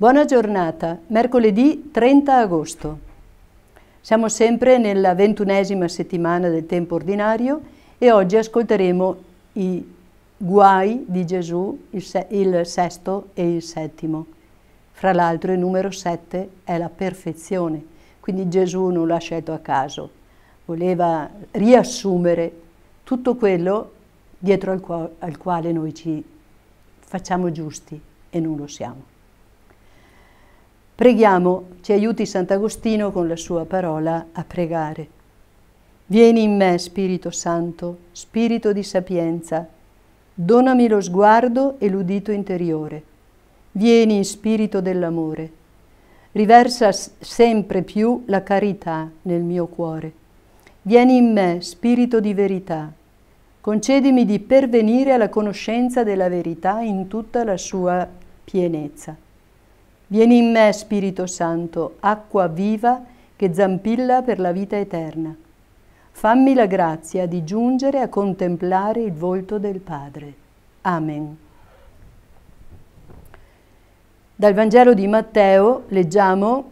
Buona giornata, mercoledì 30 agosto. Siamo sempre nella ventunesima settimana del tempo ordinario e oggi ascolteremo i guai di Gesù, il, se il sesto e il settimo. Fra l'altro il numero sette è la perfezione, quindi Gesù non l'ha scelto a caso, voleva riassumere tutto quello dietro al, al quale noi ci facciamo giusti e non lo siamo. Preghiamo, ci aiuti Sant'Agostino con la sua parola a pregare. Vieni in me, Spirito Santo, Spirito di sapienza, donami lo sguardo e l'udito interiore. Vieni spirito dell'amore. Riversa sempre più la carità nel mio cuore. Vieni in me, spirito di verità. Concedimi di pervenire alla conoscenza della verità in tutta la sua pienezza. Vieni in me, Spirito Santo, acqua viva che zampilla per la vita eterna. Fammi la grazia di giungere a contemplare il volto del Padre. Amen. Dal Vangelo di Matteo leggiamo,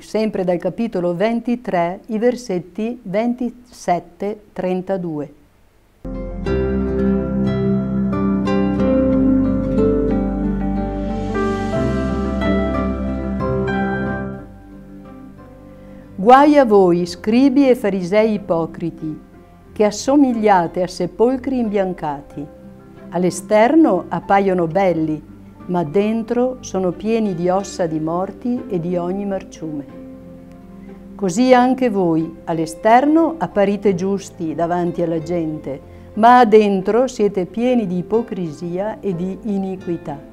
sempre dal capitolo 23, i versetti 27-32. Guai a voi, scribi e farisei ipocriti, che assomigliate a sepolcri imbiancati. All'esterno appaiono belli, ma dentro sono pieni di ossa di morti e di ogni marciume. Così anche voi, all'esterno, apparite giusti davanti alla gente, ma dentro siete pieni di ipocrisia e di iniquità.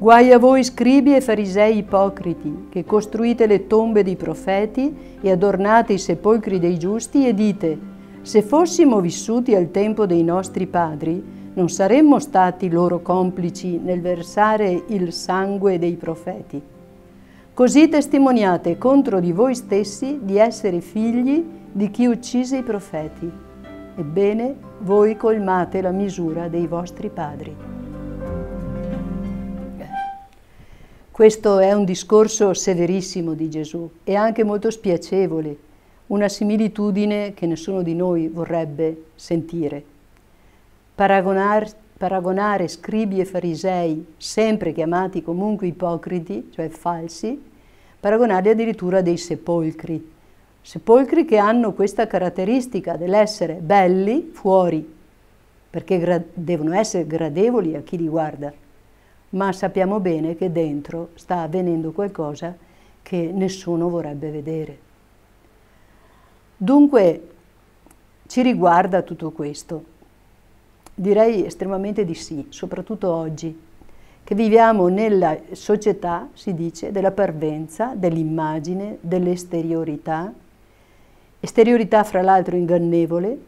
Guai a voi scribi e farisei ipocriti, che costruite le tombe dei profeti e adornate i sepolcri dei giusti e dite, se fossimo vissuti al tempo dei nostri padri, non saremmo stati loro complici nel versare il sangue dei profeti. Così testimoniate contro di voi stessi di essere figli di chi uccise i profeti. Ebbene, voi colmate la misura dei vostri padri. Questo è un discorso severissimo di Gesù e anche molto spiacevole, una similitudine che nessuno di noi vorrebbe sentire. Paragonar, paragonare scribi e farisei, sempre chiamati comunque ipocriti, cioè falsi, paragonarli addirittura dei sepolcri. Sepolcri che hanno questa caratteristica dell'essere belli fuori, perché devono essere gradevoli a chi li guarda ma sappiamo bene che dentro sta avvenendo qualcosa che nessuno vorrebbe vedere. Dunque ci riguarda tutto questo? Direi estremamente di sì, soprattutto oggi, che viviamo nella società, si dice, della parvenza, dell'immagine, dell'esteriorità, esteriorità fra l'altro ingannevole,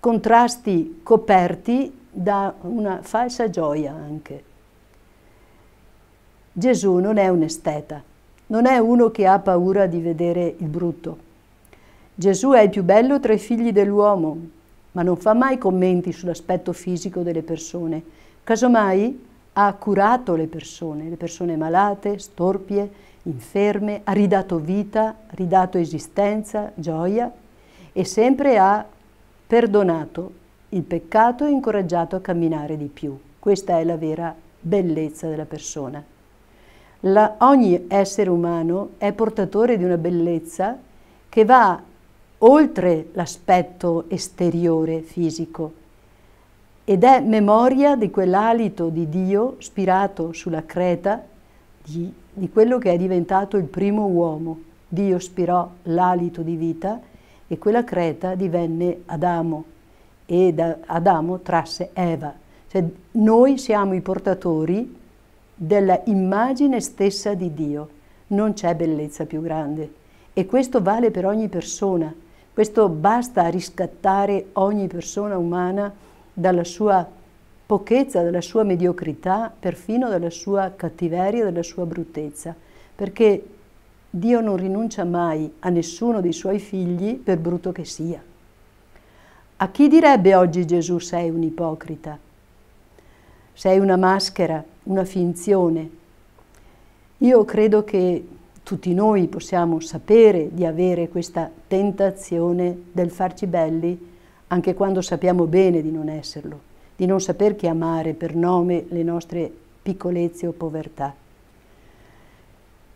contrasti coperti da una falsa gioia anche. Gesù non è un esteta, non è uno che ha paura di vedere il brutto. Gesù è il più bello tra i figli dell'uomo, ma non fa mai commenti sull'aspetto fisico delle persone. Casomai ha curato le persone, le persone malate, storpie, inferme, ha ridato vita, ha ridato esistenza, gioia e sempre ha perdonato il peccato è incoraggiato a camminare di più. Questa è la vera bellezza della persona. La, ogni essere umano è portatore di una bellezza che va oltre l'aspetto esteriore fisico ed è memoria di quell'alito di Dio spirato sulla creta di, di quello che è diventato il primo uomo. Dio spirò l'alito di vita e quella creta divenne Adamo, e da Adamo trasse Eva. Cioè, noi siamo i portatori della immagine stessa di Dio. Non c'è bellezza più grande. E questo vale per ogni persona. Questo basta a riscattare ogni persona umana dalla sua pochezza, dalla sua mediocrità, perfino dalla sua cattiveria, dalla sua bruttezza. Perché Dio non rinuncia mai a nessuno dei suoi figli per brutto che sia. A chi direbbe oggi Gesù sei un ipocrita? sei una maschera, una finzione. Io credo che tutti noi possiamo sapere di avere questa tentazione del farci belli anche quando sappiamo bene di non esserlo, di non saper chiamare per nome le nostre piccolezze o povertà.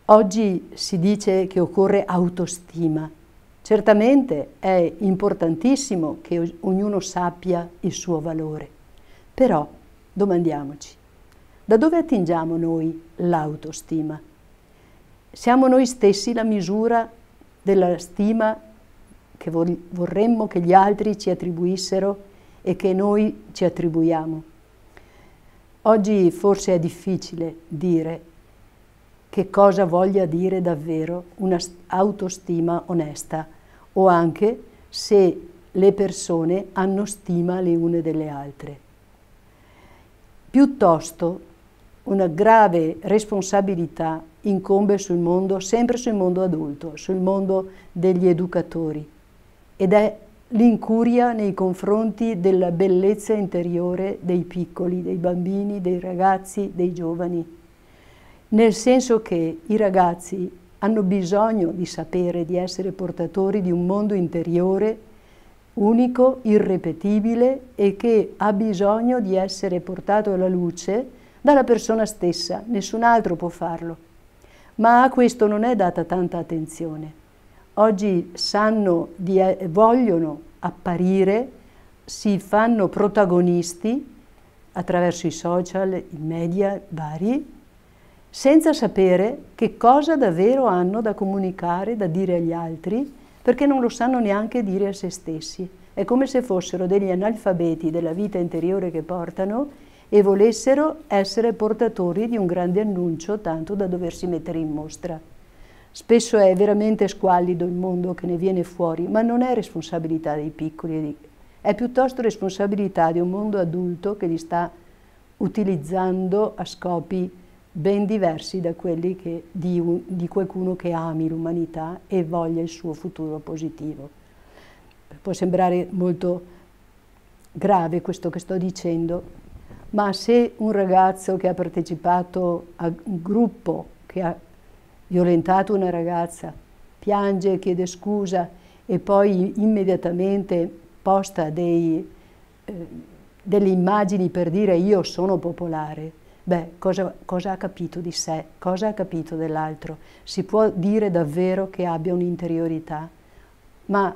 Oggi si dice che occorre autostima. Certamente è importantissimo che ognuno sappia il suo valore, però domandiamoci, da dove attingiamo noi l'autostima? Siamo noi stessi la misura della stima che vorremmo che gli altri ci attribuissero e che noi ci attribuiamo. Oggi forse è difficile dire che cosa voglia dire davvero un'autostima onesta o anche se le persone hanno stima le une delle altre. Piuttosto una grave responsabilità incombe sul mondo, sempre sul mondo adulto, sul mondo degli educatori ed è l'incuria nei confronti della bellezza interiore dei piccoli, dei bambini, dei ragazzi, dei giovani, nel senso che i ragazzi hanno bisogno di sapere di essere portatori di un mondo interiore unico, irrepetibile e che ha bisogno di essere portato alla luce dalla persona stessa, nessun altro può farlo. Ma a questo non è data tanta attenzione. Oggi sanno, di, vogliono apparire, si fanno protagonisti attraverso i social, i media vari, senza sapere che cosa davvero hanno da comunicare, da dire agli altri, perché non lo sanno neanche dire a se stessi. È come se fossero degli analfabeti della vita interiore che portano e volessero essere portatori di un grande annuncio tanto da doversi mettere in mostra. Spesso è veramente squallido il mondo che ne viene fuori, ma non è responsabilità dei piccoli, è piuttosto responsabilità di un mondo adulto che li sta utilizzando a scopi ben diversi da quelli che, di, di qualcuno che ami l'umanità e voglia il suo futuro positivo. Può sembrare molto grave questo che sto dicendo, ma se un ragazzo che ha partecipato a un gruppo che ha violentato una ragazza piange, chiede scusa e poi immediatamente posta dei, eh, delle immagini per dire io sono popolare, beh, cosa, cosa ha capito di sé, cosa ha capito dell'altro? Si può dire davvero che abbia un'interiorità? Ma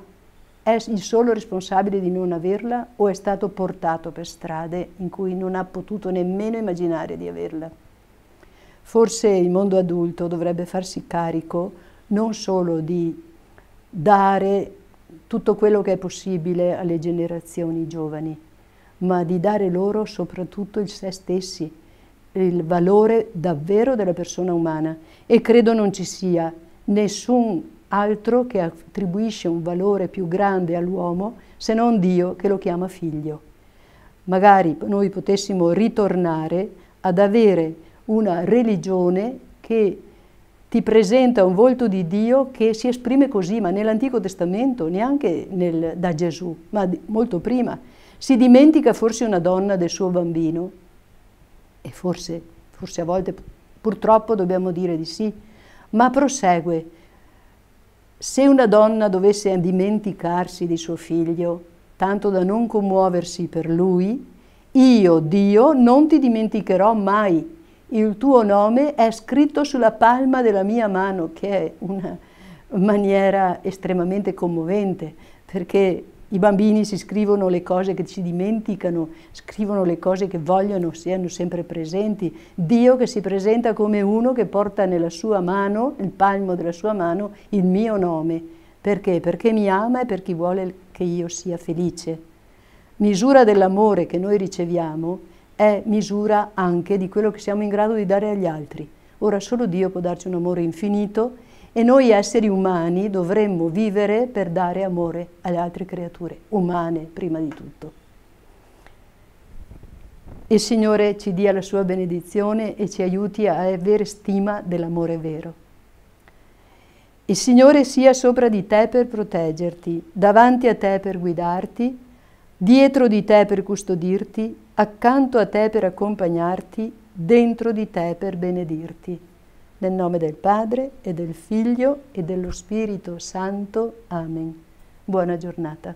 è il solo responsabile di non averla o è stato portato per strade in cui non ha potuto nemmeno immaginare di averla? Forse il mondo adulto dovrebbe farsi carico non solo di dare tutto quello che è possibile alle generazioni giovani, ma di dare loro soprattutto il sé stessi, il valore davvero della persona umana. E credo non ci sia nessun altro che attribuisce un valore più grande all'uomo se non Dio che lo chiama figlio. Magari noi potessimo ritornare ad avere una religione che ti presenta un volto di Dio che si esprime così, ma nell'Antico Testamento, neanche nel, da Gesù, ma molto prima. Si dimentica forse una donna del suo bambino, e forse, forse a volte purtroppo dobbiamo dire di sì, ma prosegue se una donna dovesse dimenticarsi di suo figlio, tanto da non commuoversi per lui, io, Dio, non ti dimenticherò mai. Il tuo nome è scritto sulla palma della mia mano, che è una maniera estremamente commovente, perché i bambini si scrivono le cose che si dimenticano, scrivono le cose che vogliono siano sempre presenti. Dio che si presenta come uno che porta nella sua mano, nel palmo della sua mano, il mio nome. Perché? Perché mi ama e perché vuole che io sia felice. Misura dell'amore che noi riceviamo è misura anche di quello che siamo in grado di dare agli altri. Ora solo Dio può darci un amore infinito e noi esseri umani dovremmo vivere per dare amore alle altre creature, umane prima di tutto. Il Signore ci dia la sua benedizione e ci aiuti a avere stima dell'amore vero. Il Signore sia sopra di te per proteggerti, davanti a te per guidarti, dietro di te per custodirti, accanto a te per accompagnarti, dentro di te per benedirti. Nel nome del Padre e del Figlio e dello Spirito Santo. Amen. Buona giornata.